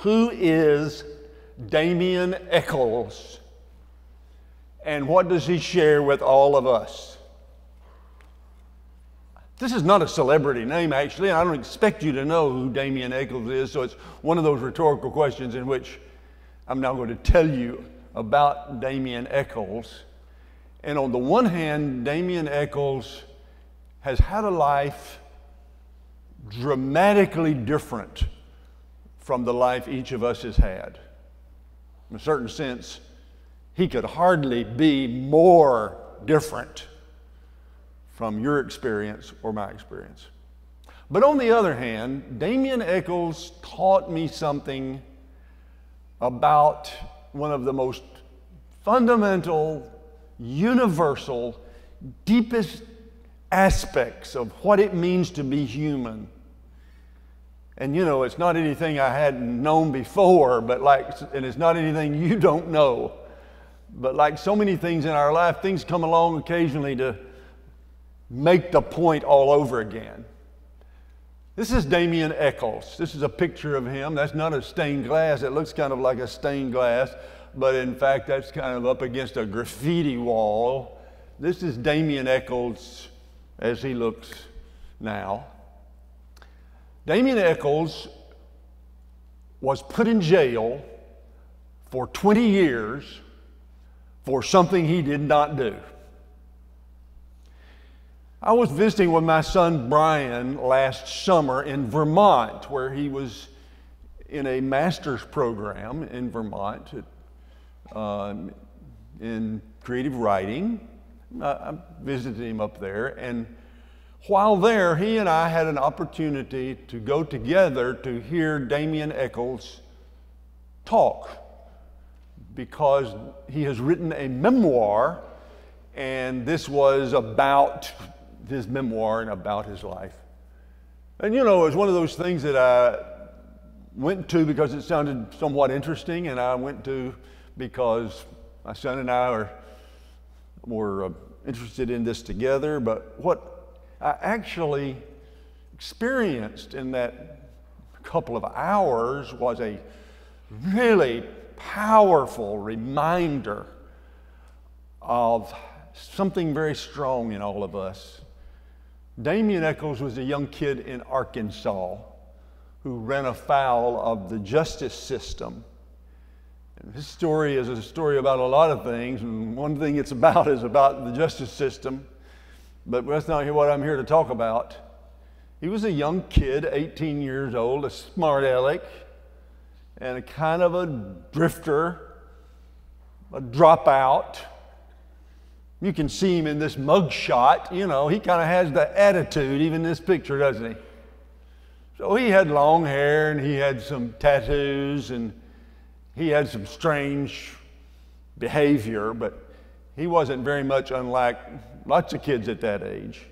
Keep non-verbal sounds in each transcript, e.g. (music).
Who is Damien Echols? And what does he share with all of us? This is not a celebrity name, actually, I don't expect you to know who Damien Echols is, so it's one of those rhetorical questions in which I'm now going to tell you about Damien Echols. And on the one hand, Damien Echols has had a life dramatically different from the life each of us has had. In a certain sense, he could hardly be more different from your experience or my experience. But on the other hand, Damien Echols taught me something about one of the most fundamental, universal, deepest aspects of what it means to be human. And you know, it's not anything I hadn't known before, but like, and it's not anything you don't know. But like so many things in our life, things come along occasionally to make the point all over again. This is Damien Echols. This is a picture of him. That's not a stained glass. It looks kind of like a stained glass, but in fact, that's kind of up against a graffiti wall. This is Damien Echols as he looks now. Damien Echols was put in jail for 20 years for something he did not do. I was visiting with my son Brian last summer in Vermont, where he was in a master's program in Vermont uh, in creative writing. I visited him up there, and while there, he and I had an opportunity to go together to hear Damien Echols talk because he has written a memoir, and this was about his memoir and about his life. And you know, it was one of those things that I went to because it sounded somewhat interesting, and I went to because my son and I are more uh, interested in this together. But what I actually experienced in that couple of hours was a really powerful reminder of something very strong in all of us Damien Echols was a young kid in Arkansas who ran afoul of the justice system. And his story is a story about a lot of things, and one thing it's about is about the justice system, but that's not what I'm here to talk about. He was a young kid, 18 years old, a smart aleck, and a kind of a drifter, a dropout you can see him in this mug shot. You know, he kind of has the attitude, even this picture, doesn't he? So he had long hair and he had some tattoos and he had some strange behavior, but he wasn't very much unlike lots of kids at that age.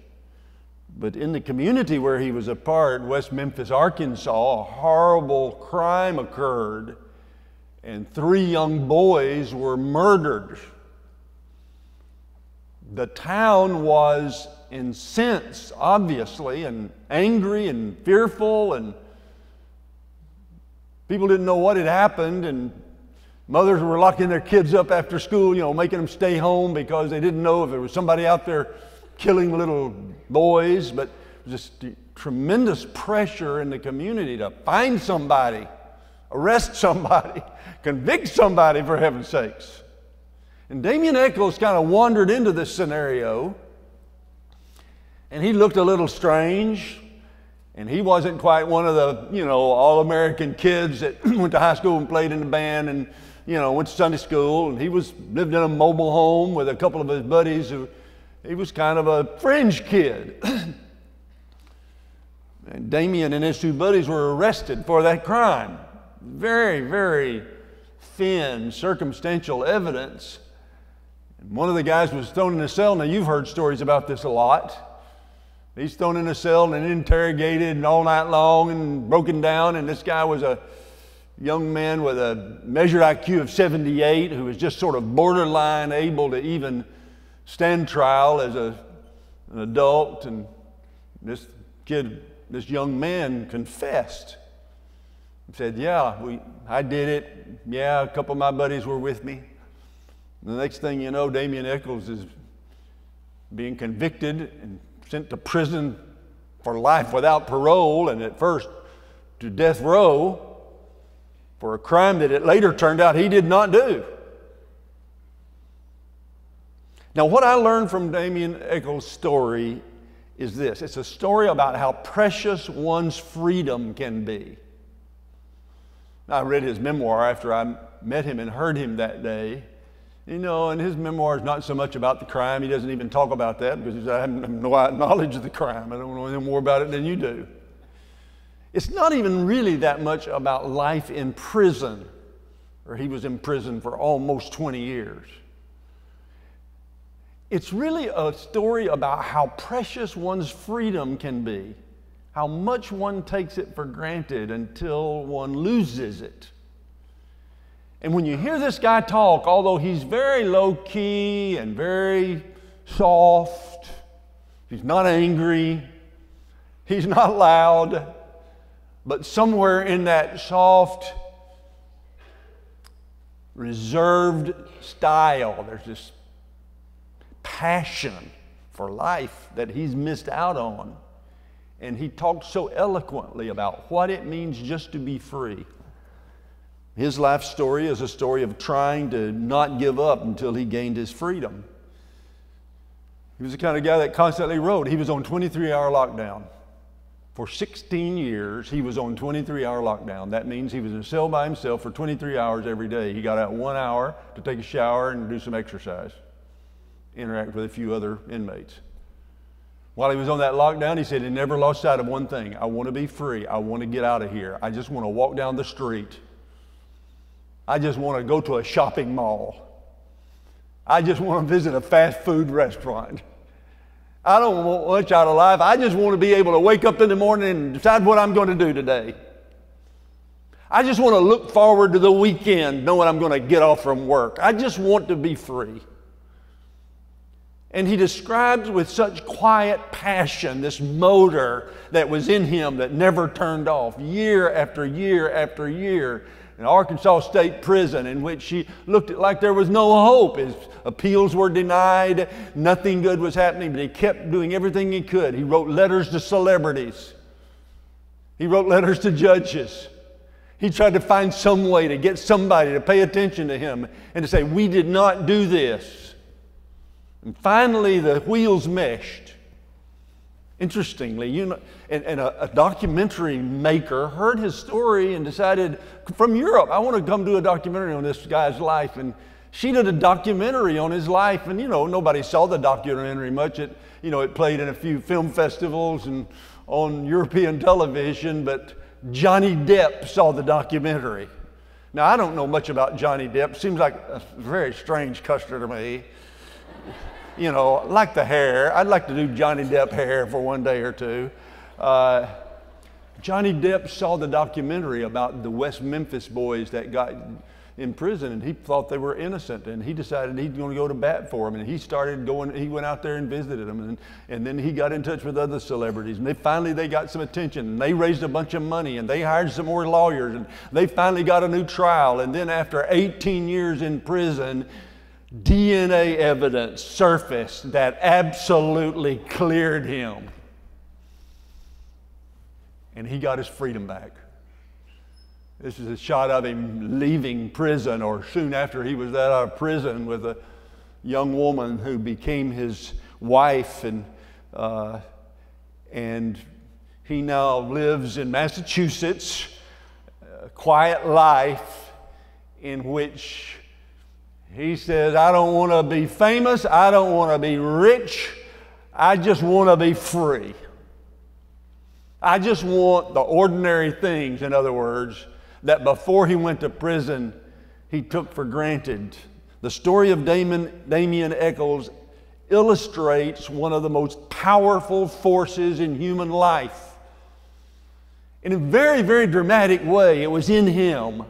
But in the community where he was a part, West Memphis, Arkansas, a horrible crime occurred and three young boys were murdered the town was incensed, obviously, and angry and fearful, and people didn't know what had happened, and mothers were locking their kids up after school, you know, making them stay home because they didn't know if there was somebody out there killing little boys, but just tremendous pressure in the community to find somebody, arrest somebody, (laughs) convict somebody for heaven's sakes. And Damien Echols kind of wandered into this scenario, and he looked a little strange, and he wasn't quite one of the, you know, all American kids that (clears throat) went to high school and played in the band and, you know, went to Sunday school. And he was lived in a mobile home with a couple of his buddies who he was kind of a fringe kid. (clears throat) and Damien and his two buddies were arrested for that crime. Very, very thin circumstantial evidence and one of the guys was thrown in a cell. Now, you've heard stories about this a lot. He's thrown in a cell and interrogated all night long and broken down. And this guy was a young man with a measured IQ of 78 who was just sort of borderline able to even stand trial as a, an adult. And this kid, this young man confessed He said, Yeah, we, I did it. Yeah, a couple of my buddies were with me. The next thing you know, Damien Echols is being convicted and sent to prison for life without parole, and at first to death row for a crime that it later turned out he did not do. Now, what I learned from Damien Echols' story is this it's a story about how precious one's freedom can be. I read his memoir after I met him and heard him that day. You know, and his memoir is not so much about the crime. He doesn't even talk about that because I have no knowledge of the crime. I don't know any more about it than you do. It's not even really that much about life in prison, or he was in prison for almost 20 years. It's really a story about how precious one's freedom can be, how much one takes it for granted until one loses it. And when you hear this guy talk, although he's very low key and very soft, he's not angry, he's not loud, but somewhere in that soft, reserved style, there's this passion for life that he's missed out on. And he talked so eloquently about what it means just to be free. His life story is a story of trying to not give up until he gained his freedom. He was the kind of guy that constantly wrote. He was on 23 hour lockdown. For 16 years, he was on 23 hour lockdown. That means he was in a cell by himself for 23 hours every day. He got out one hour to take a shower and do some exercise, interact with a few other inmates. While he was on that lockdown, he said he never lost sight of one thing I want to be free. I want to get out of here. I just want to walk down the street I just want to go to a shopping mall. I just want to visit a fast food restaurant. I don't want much out of life. I just want to be able to wake up in the morning and decide what I'm going to do today. I just want to look forward to the weekend knowing I'm going to get off from work. I just want to be free. And he describes with such quiet passion this motor that was in him that never turned off year after year after year in Arkansas State Prison, in which she looked like there was no hope. His appeals were denied, nothing good was happening, but he kept doing everything he could. He wrote letters to celebrities, he wrote letters to judges. He tried to find some way to get somebody to pay attention to him and to say, We did not do this. And finally, the wheels meshed. Interestingly, you know, and, and a, a, documentary maker heard his story and decided from Europe, I want to come do a documentary on this guy's life. And she did a documentary on his life, and you know, nobody saw the documentary much. It, you know, it played in a few film festivals and on European television, but Johnny Depp saw the documentary. Now, I don't know much about Johnny Depp. Seems like a very strange customer to me you know, like the hair. I'd like to do Johnny Depp hair for one day or two. Uh, Johnny Depp saw the documentary about the West Memphis boys that got in prison and he thought they were innocent and he decided he's going to go to bat for them and he started going he went out there and visited them and, and then he got in touch with other celebrities and they finally they got some attention and they raised a bunch of money and they hired some more lawyers and they finally got a new trial and then after 18 years in prison DNA evidence surfaced that absolutely cleared him. And he got his freedom back. This is a shot of him leaving prison, or soon after he was out of prison, with a young woman who became his wife, and, uh, and he now lives in Massachusetts, a quiet life in which he says, I don't want to be famous. I don't want to be rich. I just want to be free. I just want the ordinary things, in other words, that before he went to prison, he took for granted. The story of Damon, Damien Echols illustrates one of the most powerful forces in human life. In a very, very dramatic way, it was in him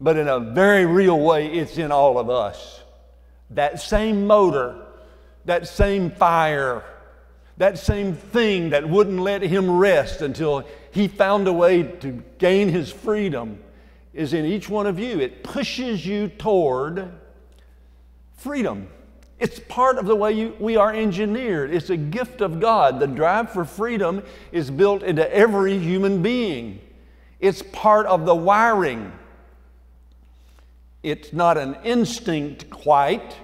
but in a very real way, it's in all of us. That same motor, that same fire, that same thing that wouldn't let him rest until he found a way to gain his freedom is in each one of you. It pushes you toward freedom. It's part of the way you, we are engineered. It's a gift of God. The drive for freedom is built into every human being, it's part of the wiring. It's not an instinct quite,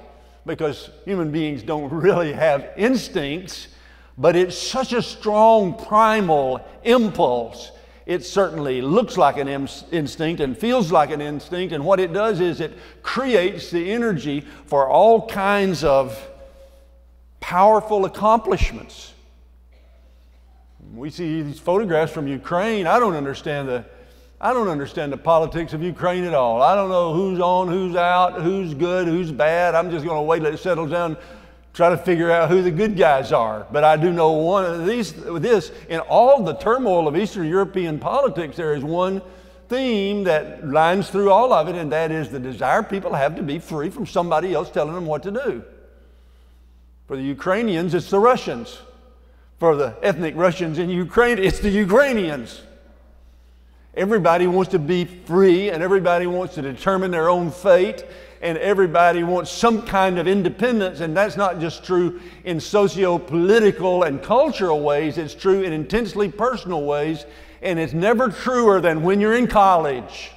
because human beings don't (laughs) really have instincts, but it's such a strong primal impulse. It certainly looks like an instinct and feels like an instinct, and what it does is it creates the energy for all kinds of powerful accomplishments. We see these photographs from Ukraine. I don't understand the I don't understand the politics of Ukraine at all. I don't know who's on, who's out, who's good, who's bad. I'm just going to wait, let it settle down, try to figure out who the good guys are. But I do know one of these, this, in all the turmoil of Eastern European politics, there is one theme that lines through all of it, and that is the desire people have to be free from somebody else telling them what to do. For the Ukrainians, it's the Russians. For the ethnic Russians in Ukraine, it's the Ukrainians. Everybody wants to be free and everybody wants to determine their own fate and everybody wants some kind of independence. And that's not just true in socio political and cultural ways, it's true in intensely personal ways. And it's never truer than when you're in college.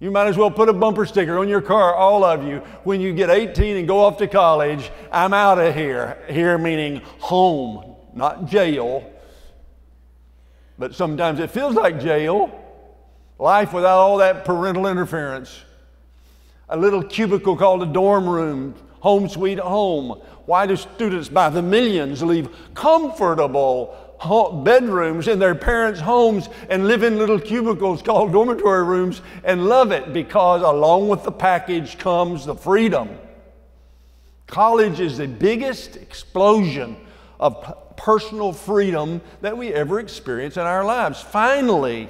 You might as well put a bumper sticker on your car, all of you, when you get 18 and go off to college. I'm out of here. Here meaning home, not jail but sometimes it feels like jail. Life without all that parental interference. A little cubicle called a dorm room, home sweet home. Why do students by the millions leave comfortable bedrooms in their parents' homes and live in little cubicles called dormitory rooms and love it? Because along with the package comes the freedom. College is the biggest explosion of personal freedom that we ever experience in our lives. Finally,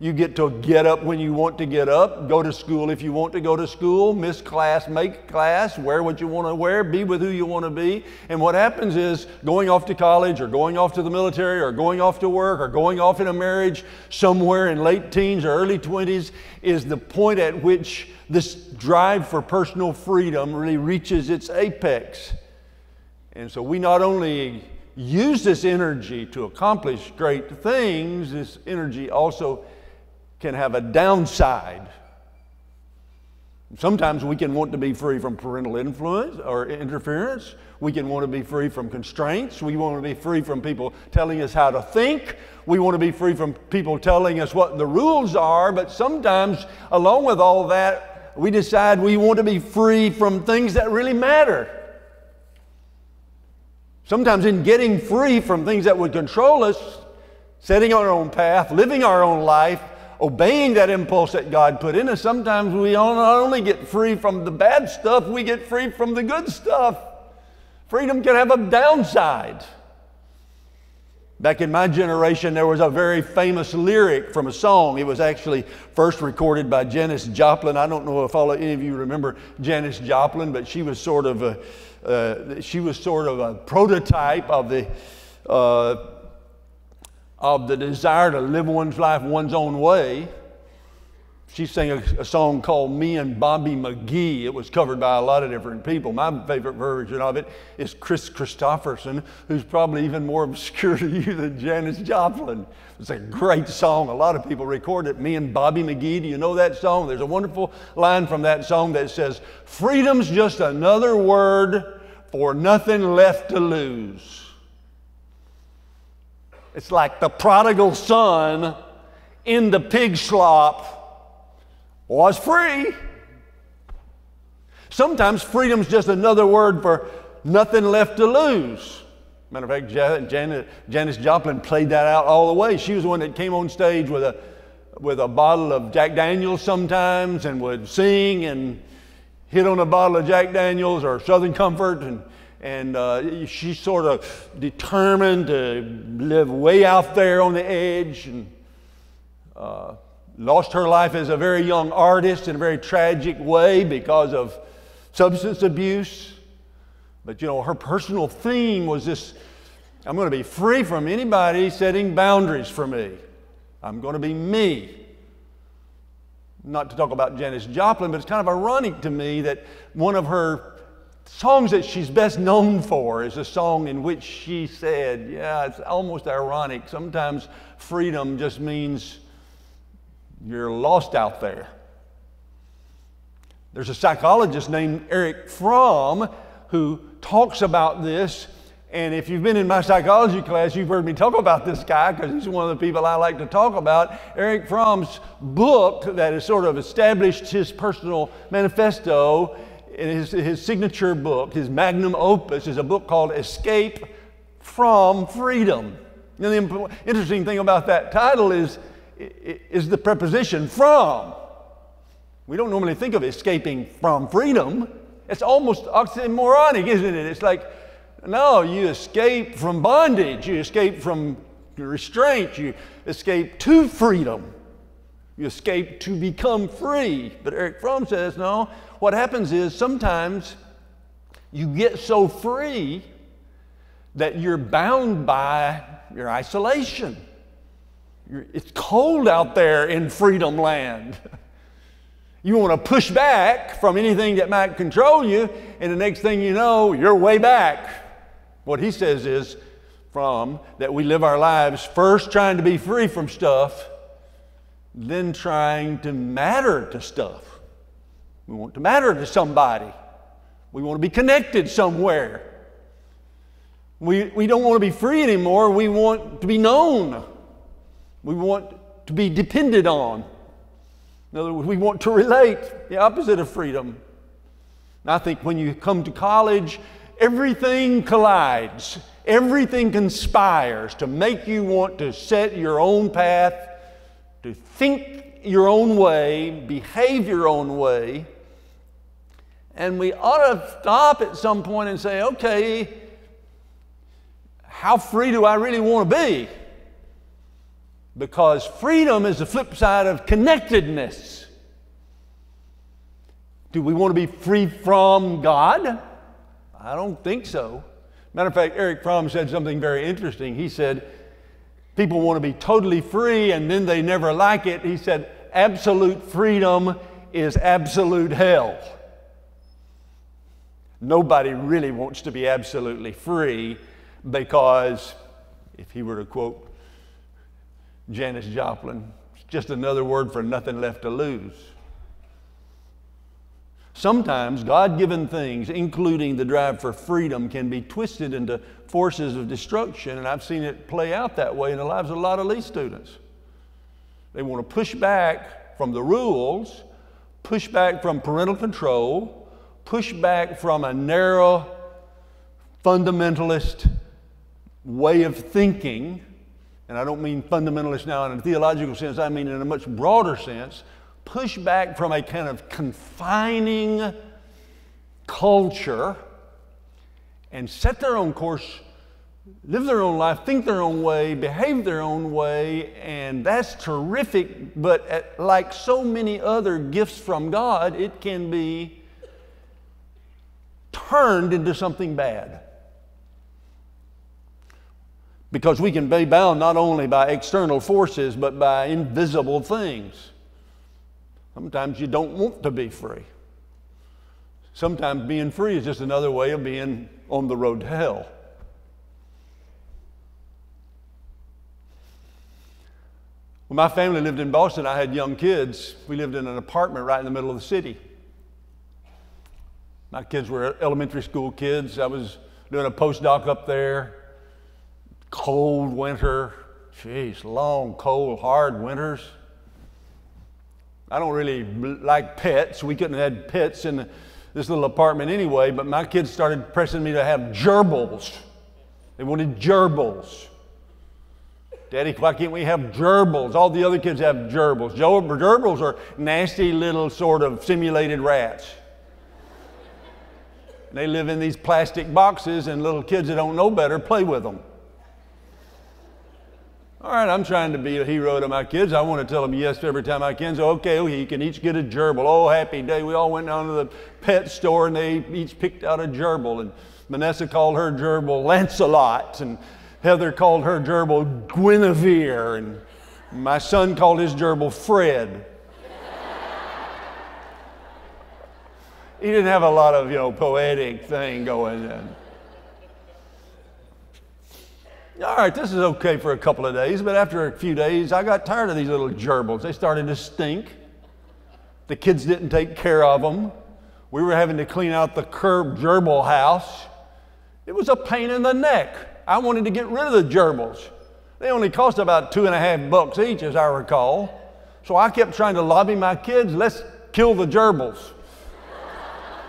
you get to get up when you want to get up, go to school if you want to go to school, miss class, make class, wear what you want to wear, be with who you want to be. And what happens is going off to college or going off to the military or going off to work or going off in a marriage somewhere in late teens or early 20s is the point at which this drive for personal freedom really reaches its apex. And so we not only use this energy to accomplish great things, this energy also can have a downside. Sometimes we can want to be free from parental influence or interference. We can want to be free from constraints. We want to be free from people telling us how to think. We want to be free from people telling us what the rules are. But sometimes, along with all that, we decide we want to be free from things that really matter. Sometimes, in getting free from things that would control us, setting our own path, living our own life, obeying that impulse that God put in us, sometimes we not only get free from the bad stuff, we get free from the good stuff. Freedom can have a downside. Back in my generation, there was a very famous lyric from a song. It was actually first recorded by Janis Joplin. I don't know if all any of you remember Janis Joplin, but she was sort of a uh, she was sort of a prototype of the, uh, of the desire to live one's life one's own way. She sang a, a, song called Me and Bobby McGee. It was covered by a lot of different people. My favorite version of it is Kris Kristofferson, who's probably even more (laughs) obscure to you than Janis Joplin. It's a great song. A lot of people record it. Me and Bobby McGee. Do you know that song? There's a wonderful line from that song that says, Freedom's just another word for nothing left to lose. It's like the prodigal son in the pig slop was free. Sometimes freedom's just another word for nothing left to lose. Matter of fact, Janet, Janis Joplin played that out all the way. She was the one that came on stage with a, with a bottle of Jack Daniels sometimes and would sing and hit on a bottle of Jack Daniels or Southern Comfort. And, and uh, she's sort of determined to live way out there on the edge. And uh, lost her life as a very young artist in a very tragic way because of substance abuse. But you know, her personal theme was this I'm going to be free from anybody setting boundaries for me. I'm going to be me. Not to talk about Janis Joplin, but it's kind of ironic to me that one of her songs that she's best known for is a song in which she said, Yeah, it's almost ironic. Sometimes freedom just means you're lost out there. There's a psychologist named Erich Fromm who talks about this. And if you've been in my psychology class, you've heard me talk about this guy because he's one of the people I like to talk about. Erich Fromm's book that has sort of established his personal manifesto, his, his signature book, his magnum opus, is a book called Escape from Freedom. Now, the interesting thing about that title is, is the preposition from. We don't normally think of escaping from freedom. It's almost oxymoronic, isn't it? It's like, no, you escape from bondage, you escape from restraint, you escape to freedom. You escape to become free. But Erich Fromm says, no, what happens is sometimes you get so free that you're bound by your isolation. It's cold out there in freedom land. (laughs) You want to push back from anything that might control you, and the next thing you know, you're way back. What he says is from that we live our lives first trying to be free from stuff, then trying to matter to stuff. We want to matter to somebody. We want to be connected somewhere. We, we don't want to be free anymore. We want to be known. We want to be depended on. In other words, we want to relate, the opposite of freedom. And I think when you come to college, everything collides, everything conspires to make you want to set your own path, to think your own way, behave your own way. And we ought to stop at some point and say, okay, how free do I really want to be? Because freedom is the flip side of connectedness. Do we want to be free from God? I don't think so. Matter of fact, Erich Fromm said something very interesting. He said, People want to be totally free and then they never like it. He said, Absolute freedom is absolute hell. Nobody really wants to be absolutely free because, if he were to quote Janis Joplin. It's just another word for nothing left to lose. Sometimes God given things, including the drive for freedom, can be twisted into forces of destruction, and I've seen it play out that way in the lives of a lot of Lee students. They want to push back from the rules, push back from parental control, push back from a narrow, fundamentalist way of thinking and I don't mean fundamentalist now in a theological sense, I mean in a much broader sense, push back from a kind of confining culture and set their own course, live their own life, think their own way, behave their own way, and that's terrific. But at, like so many other gifts from God, it can be turned into something bad because we can be bound not only by external forces, but by invisible things. Sometimes you don't want to be free. Sometimes being free is just another way of being on the road to hell. When my family lived in Boston, I had young kids. We lived in an apartment right in the middle of the city. My kids were elementary school kids. I was doing a postdoc up there cold winter. Jeez, long, cold, hard winters. I don't really like pets. We couldn't have had pets in this little apartment anyway, but my kids started pressing me to have gerbils. They wanted gerbils. Daddy, why can't we have gerbils? All the other kids have gerbils. Gerbils are nasty little sort of simulated rats. They live in these plastic boxes, and little kids that don't know better play with them. All right, I'm trying to be a hero to my kids. I want to tell them yes every time I can. So, okay, well, you can each get a gerbil. Oh, happy day. We all went down to the pet store and they each picked out a gerbil. And Vanessa called her gerbil Lancelot. And Heather called her gerbil Guinevere, and my son called his gerbil Fred. he didn't have a lot of, you know, poetic thing going on. All right, this is okay for a couple of days, but after a few days, I got tired of these little gerbils. They started to stink. The kids didn't take care of them. We were having to clean out the curb gerbil house. It was a pain in the neck. I wanted to get rid of the gerbils. They only cost about two and a half bucks each, as I recall. So I kept trying to lobby my kids, let's kill the gerbils.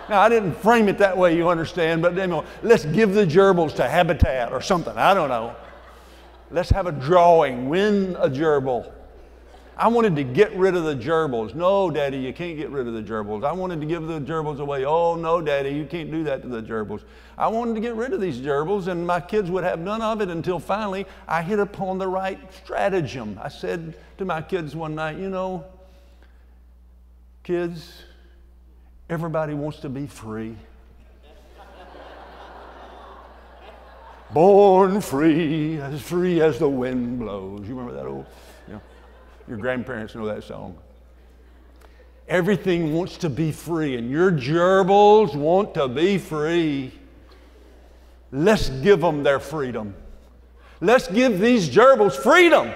Now, I didn't frame it that way, you understand, but you know, let's give the gerbils to Habitat or something. I don't know. Let's have a drawing, win a gerbil. I wanted to get rid of the gerbils. No, Daddy, you can't get rid of the gerbils. I wanted to give the gerbils away. Oh, no, Daddy, you can't do that to the gerbils. I wanted to get rid of these gerbils, and my kids would have none of it until finally I hit upon the right stratagem. I said to my kids one night, You know, kids, everybody wants to be free. Born free, as free as the wind blows. You remember that old? Your grandparents know that song. Everything wants to be free, and your gerbils want to be free. Let's give them their freedom. Let's give these gerbils freedom.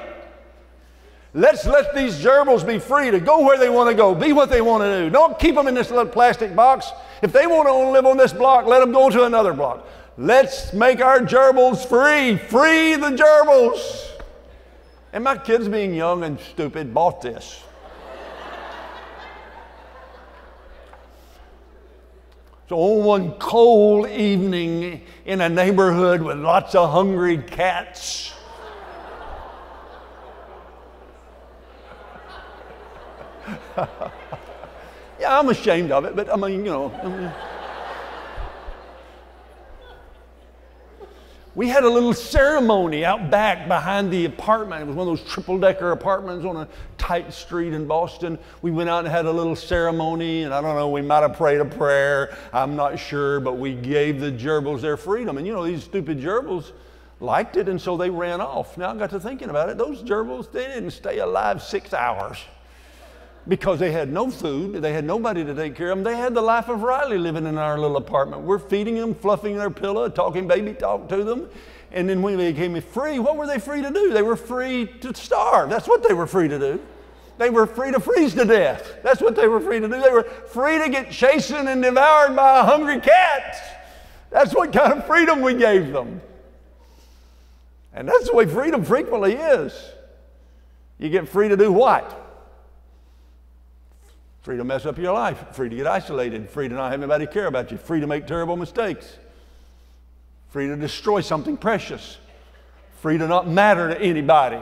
Let's let these gerbils be free to go where they want to go, be what they want to do. Don't keep them in this little plastic box. If they want to live on this block, let them go to another block. Let's make our gerbils free. Free the gerbils. And my kids, being young and stupid, bought this. So, on one cold evening in a neighborhood with lots of hungry cats, (laughs) yeah, I'm ashamed of it, but I mean, you know. I mean, we had a little ceremony out back behind the apartment. It was one of those triple decker apartments on a tight street in Boston. We went out and had a little ceremony, and I don't know, we might have prayed a prayer. I'm not sure, but we gave the gerbils their freedom. And you know, these stupid gerbils liked it, and so they ran off. Now I got to thinking about it. Those gerbils, they didn't stay alive six hours because they had no food, they had nobody to take care of them. They had the life of Riley living in our little apartment. We're feeding them, fluffing their pillow, talking baby talk to them. And then when they became free, what were they free to do? They were free to starve. That's what they were free to do. They were free to freeze to death. That's what they were free to do. They were free to get chased and devoured by a hungry cat. That's what kind of freedom we gave them. And that's the way freedom frequently is. You get free to do what? Free to mess up your life, free to get isolated, free to not have anybody care about you, free to make terrible mistakes, free to destroy something precious, free to not matter to anybody,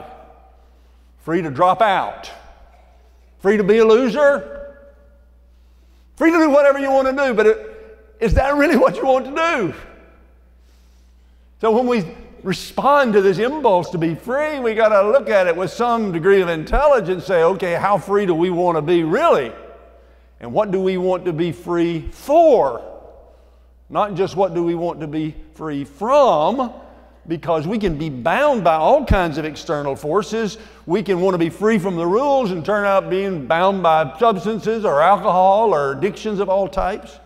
free to drop out, free to be a loser, free to do whatever you want to do, but it, is that really what you want to do? So when we respond to this impulse to be free, we got to look at it with some degree of intelligence, say, okay, how free do we want to be really? And what do we want to be free for? Not just what do we want to be free from, because we can be bound by all kinds of external forces. We can want to be free from the rules and turn out being bound by substances or alcohol or addictions of all types.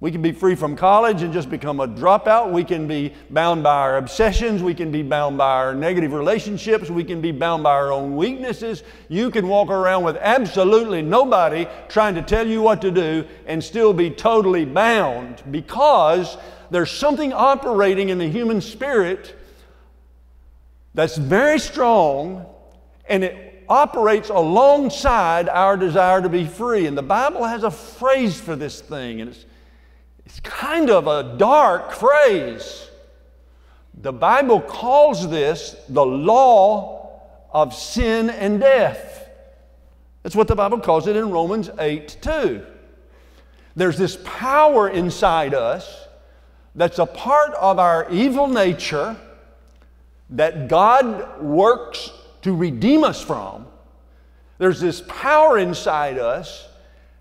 We can be free from college and just become a dropout. We can be bound by our obsessions. We can be bound by our negative relationships. We can be bound by our own weaknesses. You can walk around with absolutely nobody trying to tell you what to do and still be totally bound because there's something operating in the human spirit that's very strong and it operates alongside our desire to be free. And the Bible has a phrase for this thing, and it's it's kind of a dark phrase. The Bible calls this the law of sin and death. That's what the Bible calls it in Romans 8 2. There's this power inside us that's a part of our evil nature that God works to redeem us from. There's this power inside us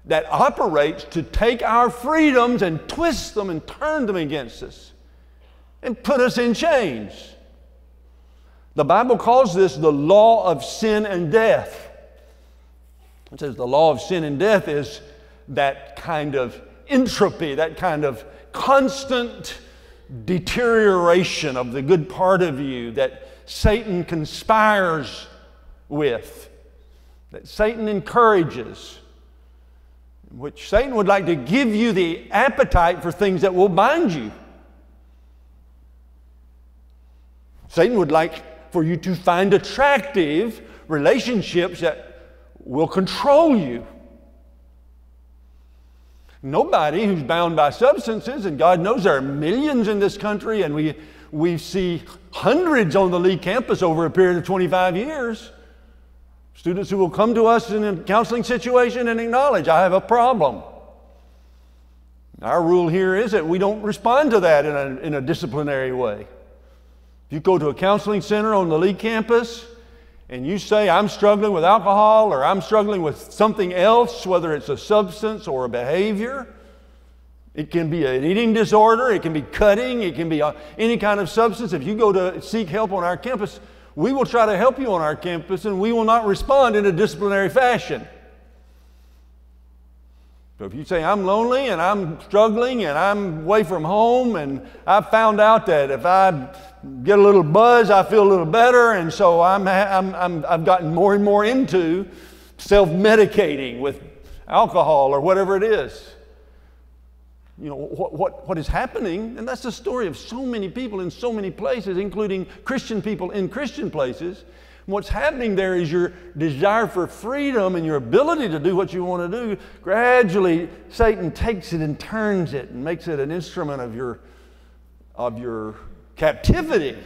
that operates to take our freedoms and twist them and turn them against us and put us in chains. The Bible calls this the law of sin and death. It says the law of sin and death is that kind of entropy, that kind of constant deterioration of the good part of you that Satan conspires with, that Satan encourages, which Satan would like to give you the appetite for things that will bind you. Satan would like for you to find attractive relationships that will control you. Nobody who's bound by substances, and God knows there are millions in this country, and we, we see hundreds on the Lee campus over a period of 25 years. Students who will come to us in a counseling situation and acknowledge, I have a problem. Our rule here is that we don't respond to that in a, in a disciplinary way. If you go to a counseling center on the Lee campus and you say, I'm struggling with alcohol or I'm struggling with something else, whether it's a substance or a behavior, it can be an eating disorder, it can be cutting, it can be uh, any kind of substance. If you go to seek help on our campus, we will try to help you on our campus and we will not respond in a disciplinary fashion. So if you say, I'm lonely and I'm struggling and I'm away from home, and I've found out that if I get a little buzz, I feel a little better, and so I'm, I'm, I'm, I've gotten more and more into self medicating with alcohol or whatever it is. You know, what, what, what is happening, and that's the story of so many people in so many places, including Christian people in Christian places, what's happening there is your desire for freedom and your ability to do what you want to do. Gradually, Satan takes it and turns it and makes it an instrument of your, of your captivity.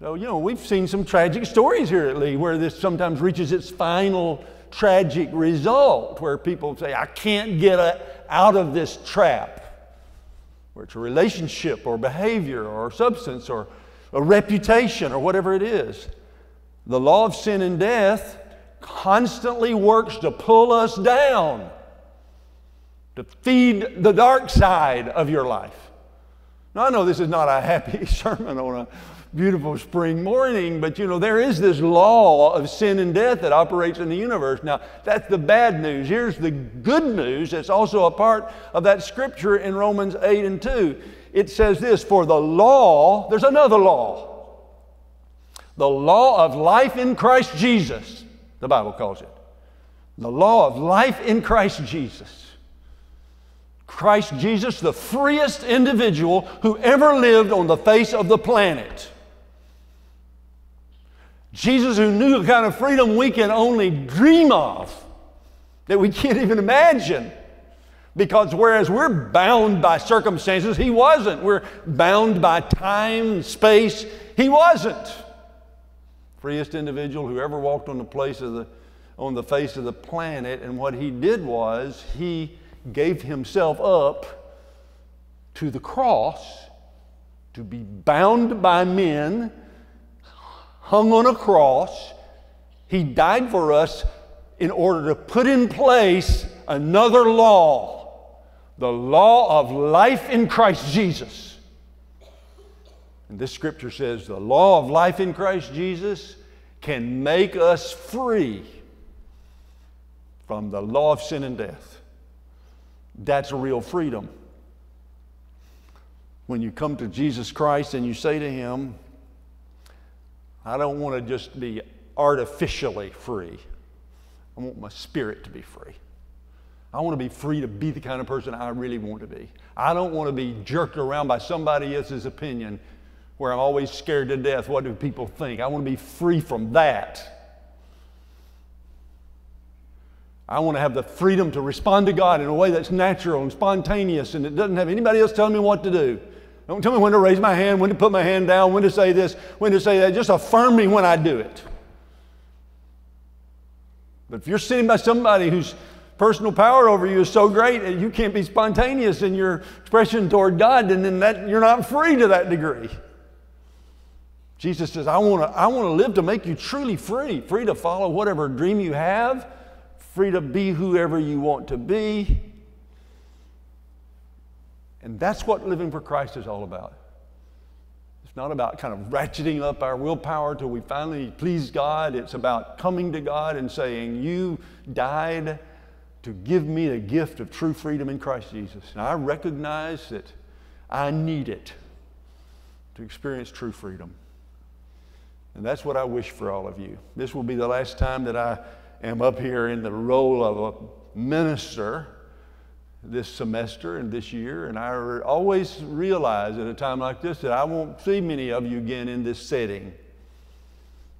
So, you know, we've seen some tragic stories here at Lee where this sometimes reaches its final tragic result, where people say, I can't get a, out of this trap, where it's a relationship or behavior or substance or a reputation or whatever it is. The law of sin and death constantly works to pull us down, to feed the dark side of your life. Now, I know this is not a happy (laughs) sermon on a beautiful spring morning, but you know, there is this law of sin and death that operates in the universe. Now, that's the bad news. Here's the good news that's also a part of that scripture in Romans 8 and 2 it says this For the law, there's another law. The law of life in Christ Jesus, the Bible calls it. The law of life in Christ Jesus. Christ Jesus, the freest individual who ever lived on the face of the planet. Jesus, who knew the kind of freedom we can only dream of, that we (laughs) can't even imagine. Because whereas we're bound by circumstances, he wasn't. We're bound by time, space, he wasn't. Freest individual who ever walked on the place of the on the face of the planet, and what he did was he gave himself up to the cross to be bound by men, hung on a cross. He died for us in order to put in place another law the law of life in Christ Jesus. And this scripture says the law of life in Christ Jesus can make us free from the law of sin and death. That's real freedom. When you come to Jesus Christ and you say to Him, I don't want to just be artificially free, I want my spirit to be free. I want to be free to be the kind of person I really want to be. I don't want to be jerked around by somebody else's opinion where I'm always scared to death. What do people think? I want to be free from that. I want to have the freedom to respond to God in a way that's natural and spontaneous and it doesn't have anybody else telling me what to do. Don't tell me when to raise my hand, when to put my hand down, when to say this, when to say that. Just affirm me when I do it. But if you're sitting by somebody whose personal power over you is so great that you can't be spontaneous in your expression toward God, then that you're not free to that degree. Jesus says, I want to I want to live to make you truly free, free to follow whatever dream you have, free to be whoever you want to be. And that's what living for Christ is all about. It's not about kind of ratcheting up our willpower till we finally please God. It's about coming to God and saying, You died to give me the gift of true freedom in Christ Jesus. And I recognize that I need it to experience true freedom. And that's what I wish for all of you. This will be the last time that I am up here in the role of a minister this semester and this year. And I always realize at a time like this that I won't see many of you again in this setting.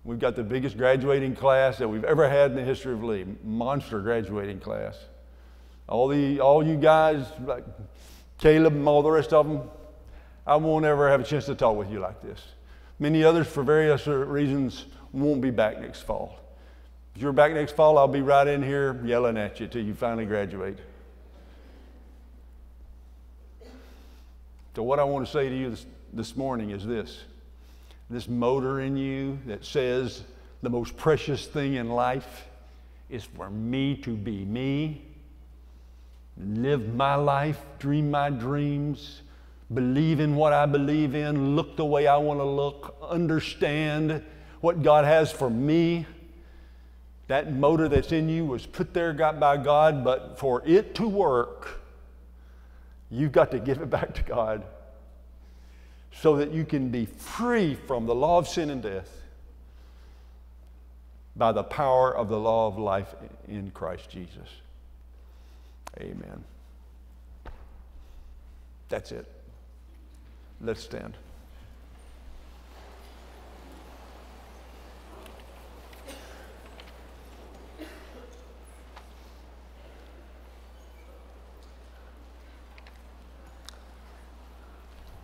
We've got the biggest graduating class that we've ever had in the history of Lee, monster graduating class. All, the, all you guys, like Caleb and all the rest of them, I won't ever have a chance to talk with you like this. Many others, for various reasons, won't be back next fall. If you're back next fall, I'll be right in here yelling at you till you finally graduate. So, what I want to say to you this, this morning is this this motor in you that says the most precious thing in life is for me to be me, live my life, dream my dreams, believe in what I believe in, look the way I want to look, understand what God has for me. That motor that's in you was put there by God, but for it to work, You've got to give it back to God so that you can be free from the law of sin and death by the power of the law of life in Christ Jesus. Amen. That's it. Let's stand.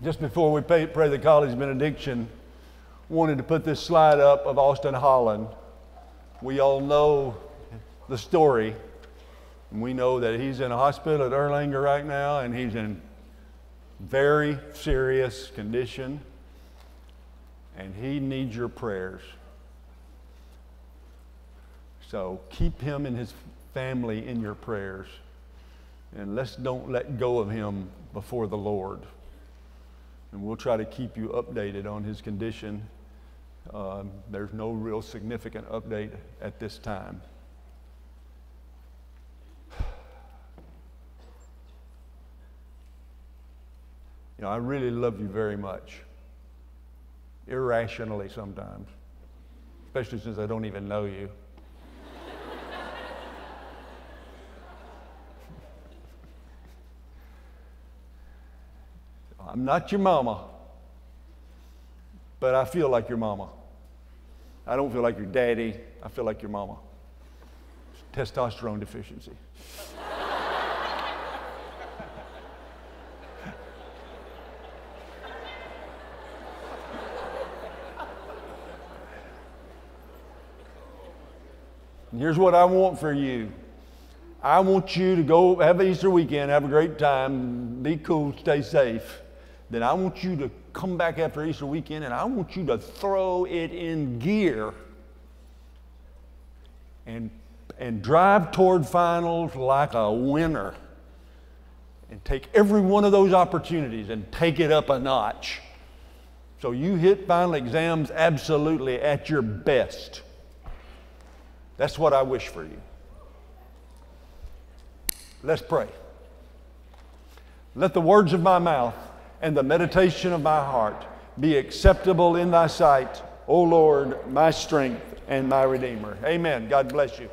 Just before we pray, pray the college benediction, wanted to put this slide up of Austin Holland. We all know the story. And we know that he's in a hospital at Erlanger right now, and he's in very serious condition, and he needs your prayers. So keep him and his family in your prayers, and let's don't let go of him before the Lord and we'll try to keep you updated on his condition. Um, there's no real significant update at this time. You know, I really love you very much, irrationally sometimes, especially since I don't even know you. I'm not your mama, but I feel like your mama. I don't feel like your daddy, I feel like your mama. Testosterone deficiency. Here's what I want for you. I want you to go have Easter weekend, have a great time, be cool, stay safe then I want you to come back after Easter weekend and I want you to throw it in gear and, and drive toward finals like a winner. And take every one of those opportunities and take it up a notch. So you hit final exams absolutely at your best. That's what I wish for you. Let's pray. Let the words of my mouth and the meditation of my heart be acceptable in thy sight, O Lord, my strength and my Redeemer. Amen. God bless you.